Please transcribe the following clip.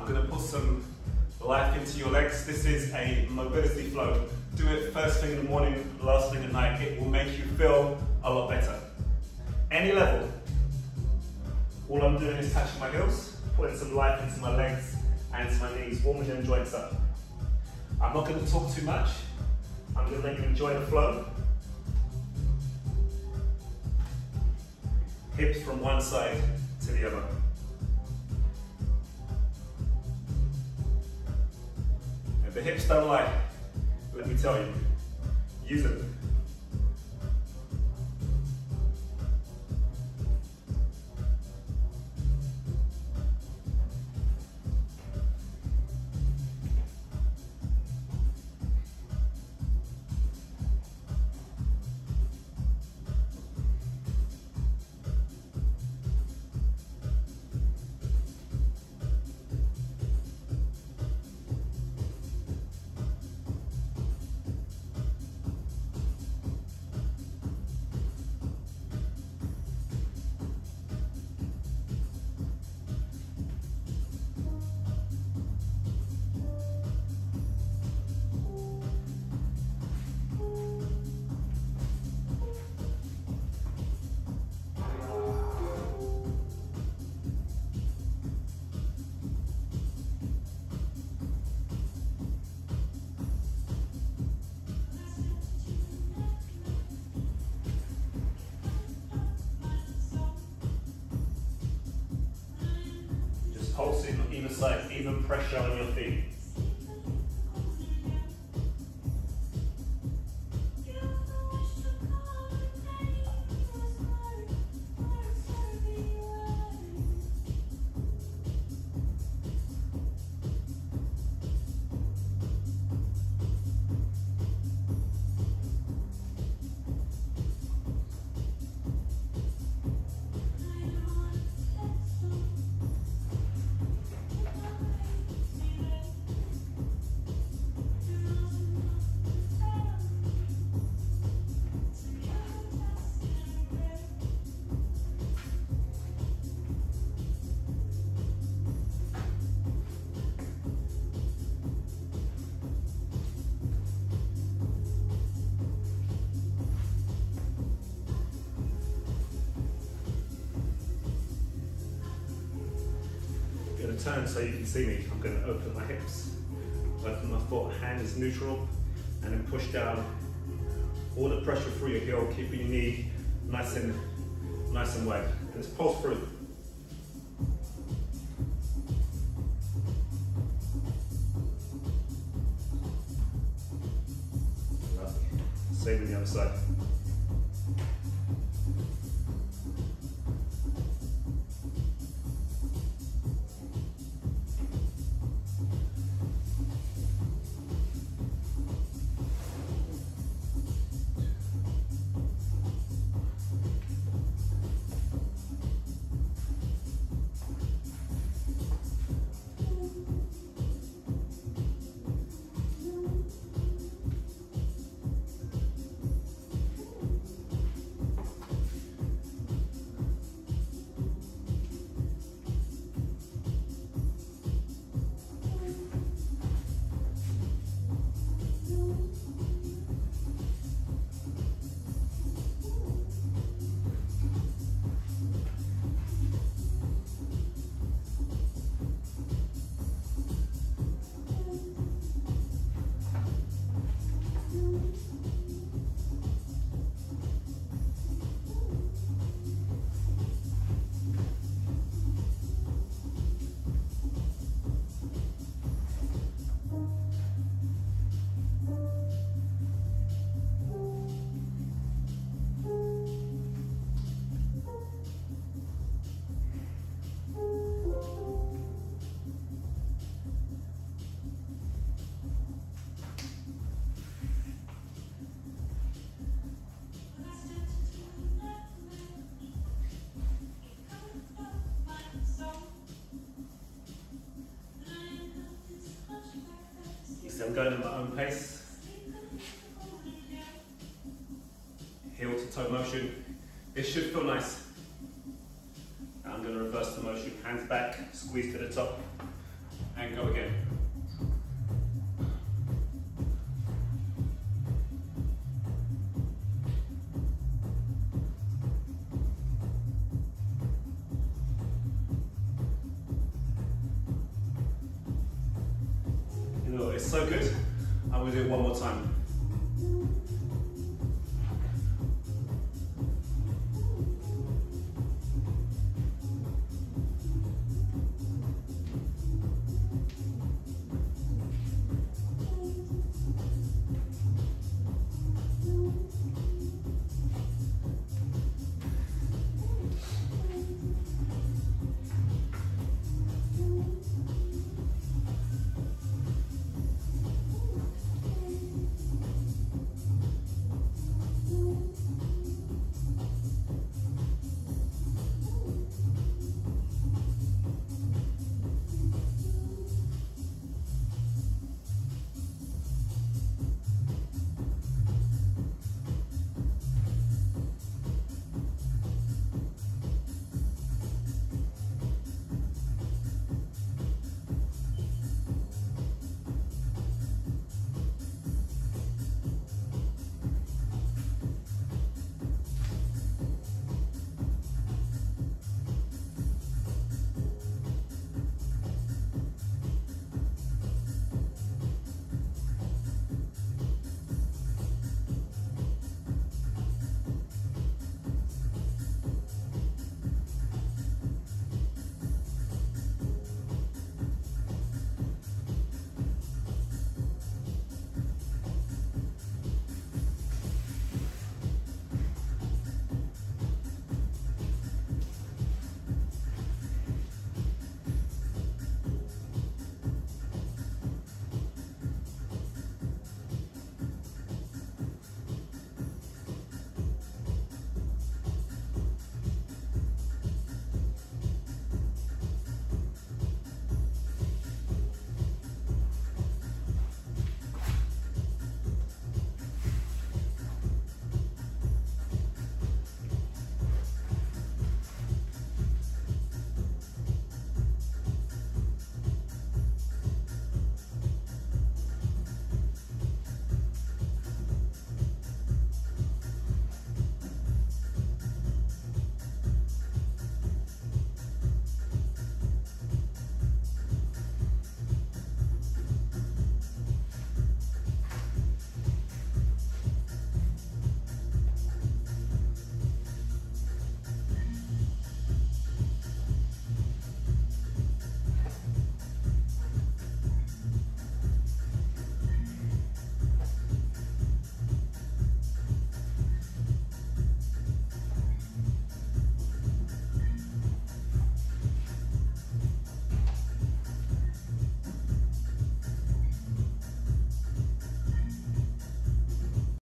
I'm gonna put some life into your legs. This is a mobility flow. Do it first thing in the morning, last thing at night. It will make you feel a lot better. Any level. All I'm doing is touching my heels, putting some life into my legs and to my knees, warming them joints up. I'm not gonna talk too much. I'm gonna let you enjoy the flow. Hips from one side to the other. The hips don't lie, let me tell you, use it. Pulsing even pressure on your feet. Turn so you can see me. I'm going to open my hips, open my foot, hand is neutral, and then push down all the pressure through your heel, keeping your knee nice and nice and wide. Just pulse through. Same on the other side. I'm going at my own pace. Heel to toe motion. This should feel nice. I'm going to reverse the motion. Hands back, squeeze to the top, and go again. Know, it's so good. I'm gonna do it one more time.